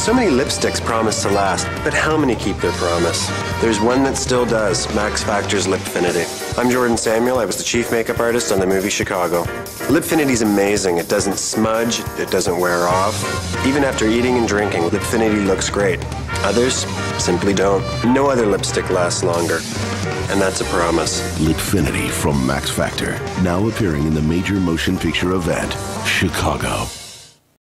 So many lipsticks promise to last, but how many keep their promise? There's one that still does Max Factor's Lipfinity. I'm Jordan Samuel. I was the chief makeup artist on the movie Chicago. Lipfinity's amazing. It doesn't smudge, it doesn't wear off. Even after eating and drinking, Lipfinity looks great. Others simply don't. No other lipstick lasts longer. And that's a promise. Lipfinity from Max Factor, now appearing in the major motion picture event, Chicago.